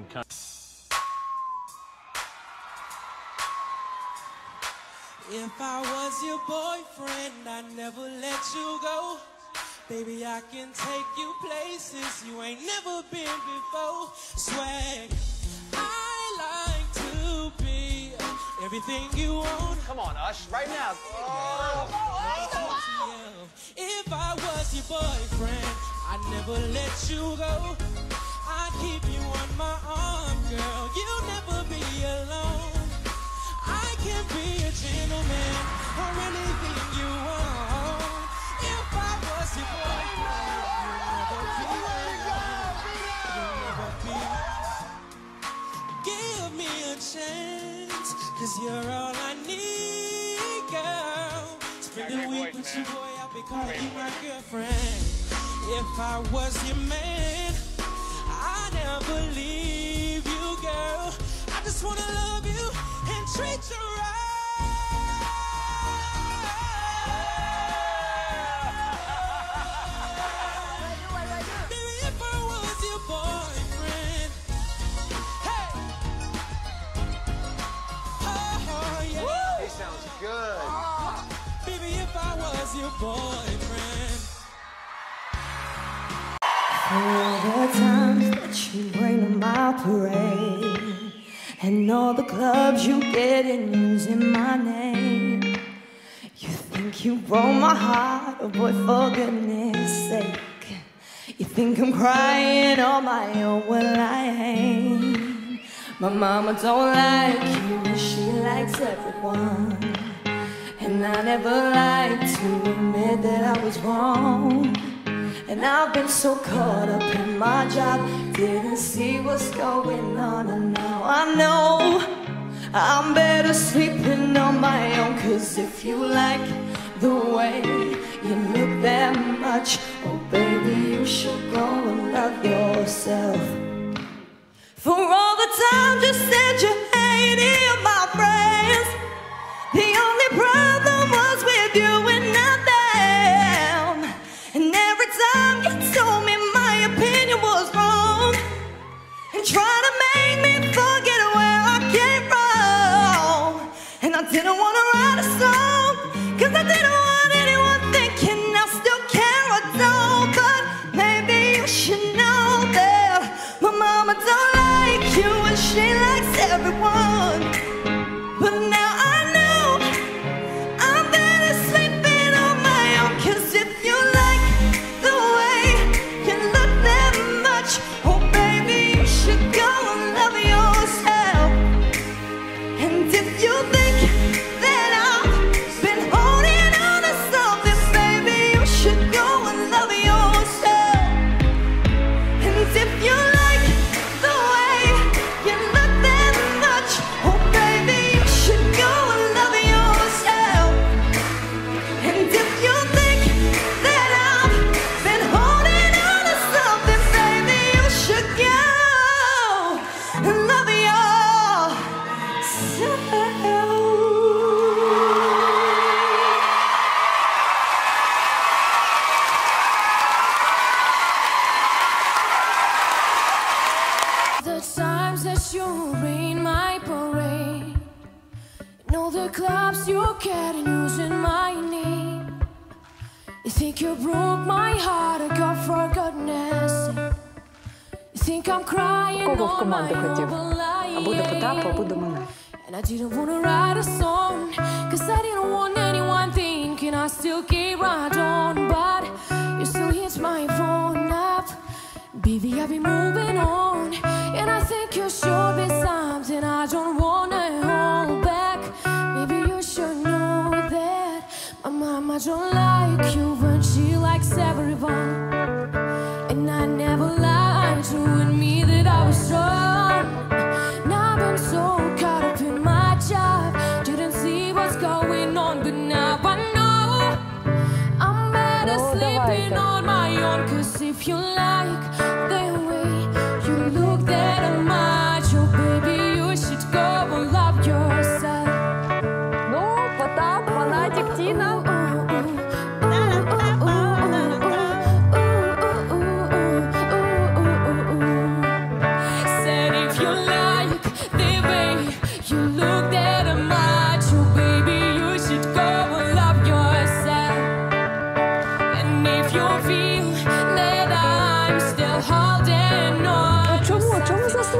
fucking cunt. If I was your boyfriend, I'd never let you go. Baby, I can take you places you ain't never been before. Swag, I like to be everything you want. Come on, Ush, right now. If I was your boyfriend, I'd never let you go. I'd keep you on my arm, girl. You'll never be alone. I can be a gentleman or anything you want. If I was your boyfriend, you'll never be alone. You'll never be. Give me a chance, cause you're all I need, girl. Spend the week with you, boy, I'll be calling you my girlfriend. If I was your man, Never leave you, girl. I just wanna love you and treat you right. Baby, if I was your boyfriend, hey. Oh, oh yeah. He sounds good. Baby, if I was your boyfriend. All the times that you bring to my parade, and all the clubs you get in using my name. You think you broke my heart, oh boy, for goodness sake. You think I'm crying on my own, well, I ain't. My mama don't like you, she likes everyone. And I never like to admit that I was wrong. And I've been so caught up in my job, didn't see what's going on, and now I know I'm better sleeping on my own. Cause if you like the way you look that much, oh baby, you should go and love yourself. For all the times you said you hated my friends, the only problem And all the clubs you get and using my name You think you broke my heart, oh God, for goodness sake You think I'm crying Кого в on my команду own, хотів? well, I Або до Потапа, або ain't. до мене. And I didn't wanna write a song Cause I didn't want anyone thinking I still keep right on But you still hit my phone up Baby, I've been moving on And I think you should be something I don't wanna Don't like you But she likes everyone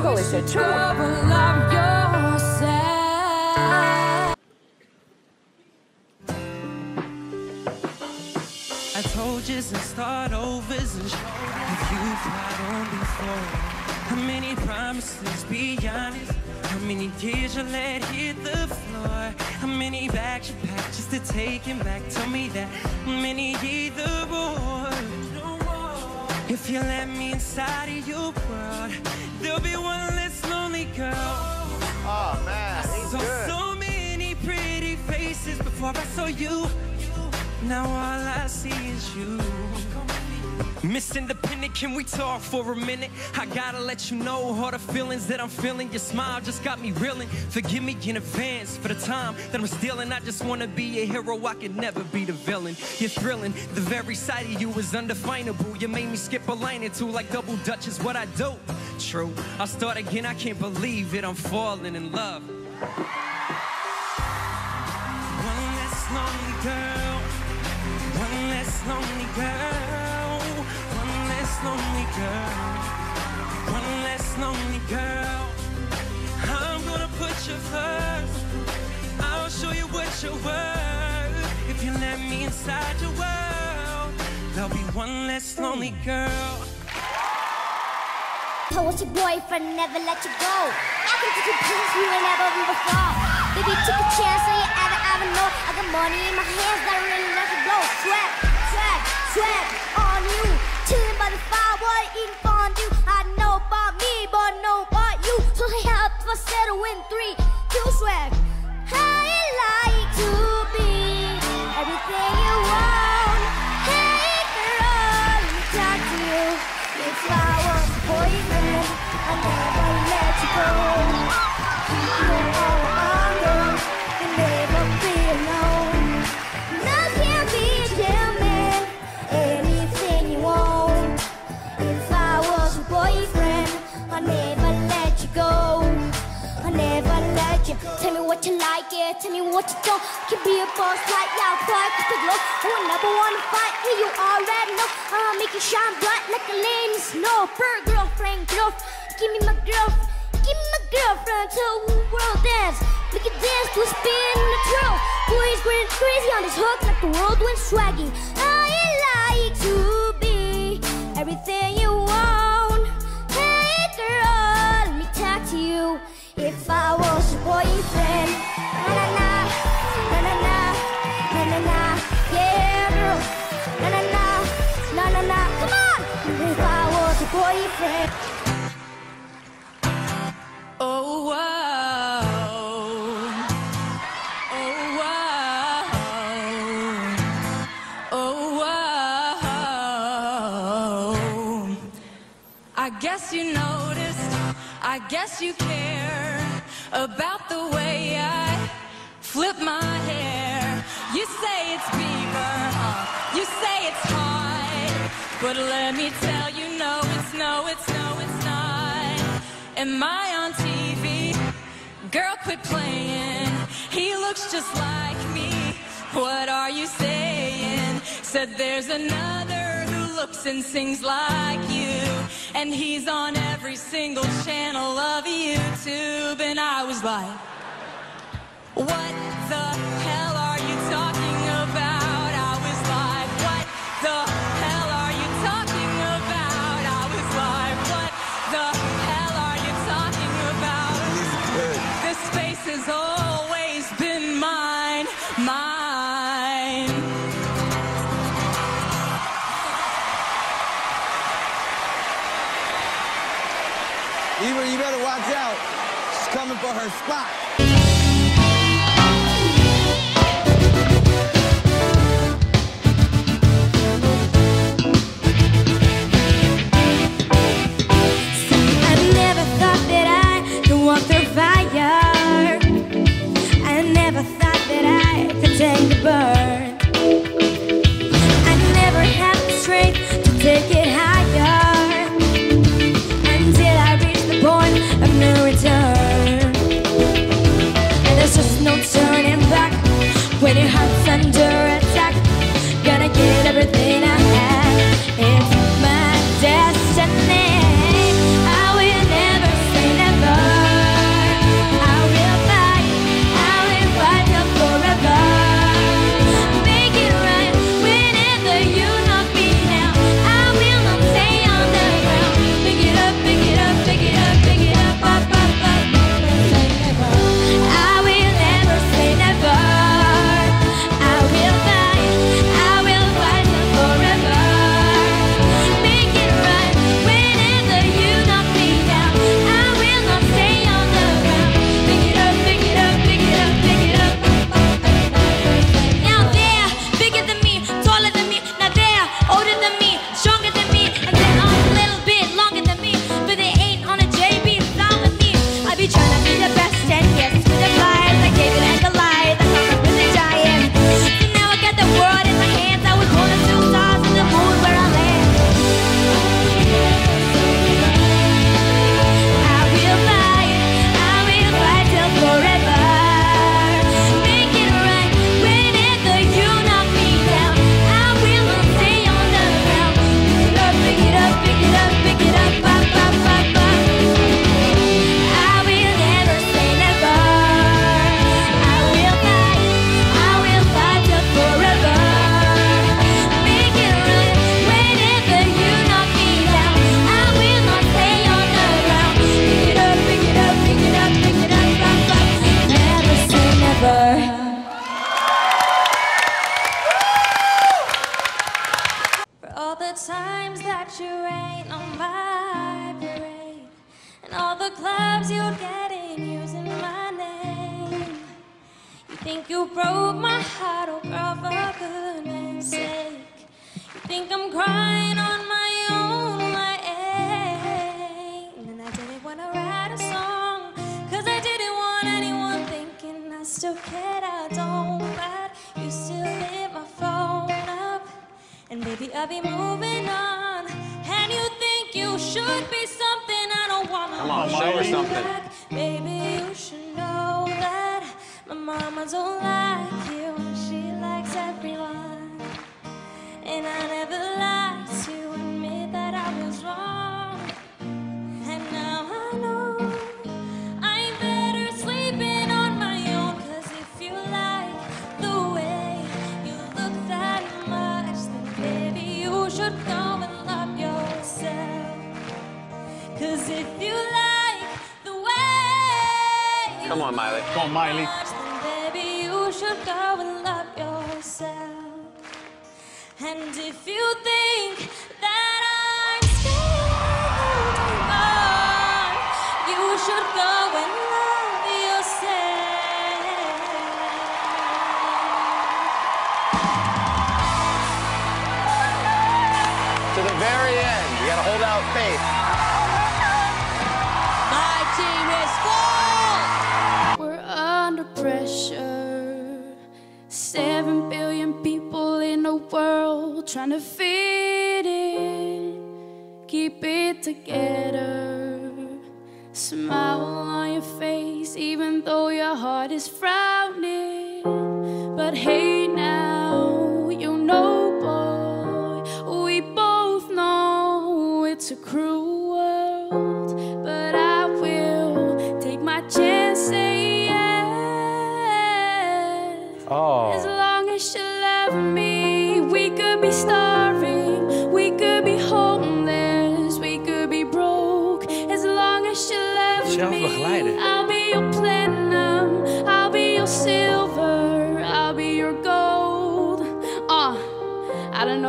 Чому заслухалися? go Чому? and love yourself. I told you and start overs and show if you've had on before. How many promises, be honest? How many years you let hit the floor? How many bags you packed just to take him back? Tell me that many either or. If you let me inside of your world, Before I saw you. Now all I see is you. Miss Independent, can we talk for a minute? I gotta let you know all the feelings that I'm feeling. Your smile just got me reeling. Forgive me in advance for the time that I'm stealing. I just wanna be a hero, I could never be the villain. You're thrilling, the very sight of you is undefinable. You made me skip a line or two like double dutch is what I do. True, I'll start again, I can't believe it, I'm falling in love. Lonely girl. One less lonely girl. One less lonely girl. I'm gonna put you first. I'll show you what you're worth. If you let me inside your world, there'll be one less lonely girl. Was your boyfriend, never let you go. I can take you places you ain't been before. Baby, took a chance, so you ever, ever know. I got money in my hands that really let you go. Swag, swag, on you. Chilling by the fire, what eating fondue. I know about me, but know about you. So hey, up for settle in three, two swag. You like to be everything you want. Hey girl, let me talk to you. If I was a boyfriend, I'd never let you go. You like, it, Tell me what you don't. Can be a boss y'all, fight with the glow. I would never wanna fight here, you already know. I'll make you shine bright like a lane in snow. Per girlfriend, girl, give me my girlfriend. Give me my girlfriend till the world dance. We can dance to a spin and a twirl. Boys going crazy on this hook like the world went swaggy. You like to be everything you want. Hey girl, let me talk to you. If I was Oh, oh, oh, I guess you noticed, I guess you care about the way I flip my hair. You say it's beaver, huh? you say it's hot, but let me tell you, no, it's no, it's not. Am I on TV? Girl, quit playing. He looks just like me. What are you saying? Said there's another who looks and sings like you. And he's on every single channel of YouTube. And I was like, what the her spot. The clubs you get in using my name. You think you broke my heart, oh girl, for goodness sake. You think I'm crying on my own, I ain't. And I didn't wanna write a song, cause I didn't want anyone thinking I still cared, I don't. But you still hit my phone up, and baby, I'll be moving on. Should be something I don't wanna Come on, show her something. back. Baby, you should know that my mama don't like you, she likes everyone. And I never liked to admit that I was wrong. And now I know I'm better sleeping on my own. Cause if you like the way you look that much, then baby, you should go and love yourself. Cause if you like the way Come on, Miley. Come on, Miley. then baby, you should go and love yourself. And if you think that I'm still on, you should go and love yourself. To the very end. You gotta hold out faith. Pressure. Seven billion people in the world trying to fit in. Keep it together. Smile on your face, even though your heart is frowning.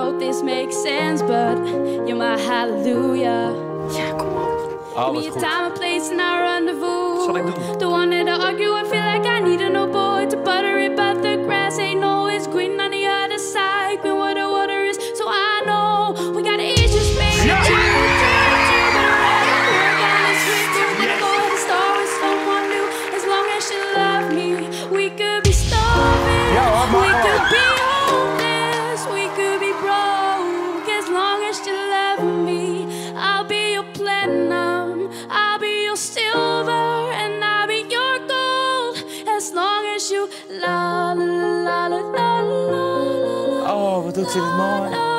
Know this makes sense, but you're my hallelujah. Ja, kom op. Give Alles me a goed. time, a place, and a rendezvous. Zal ik doen. Don't want to argue, I feel like I need a no boy to butter it, but the grass ain't always as you